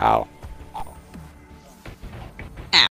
Ow.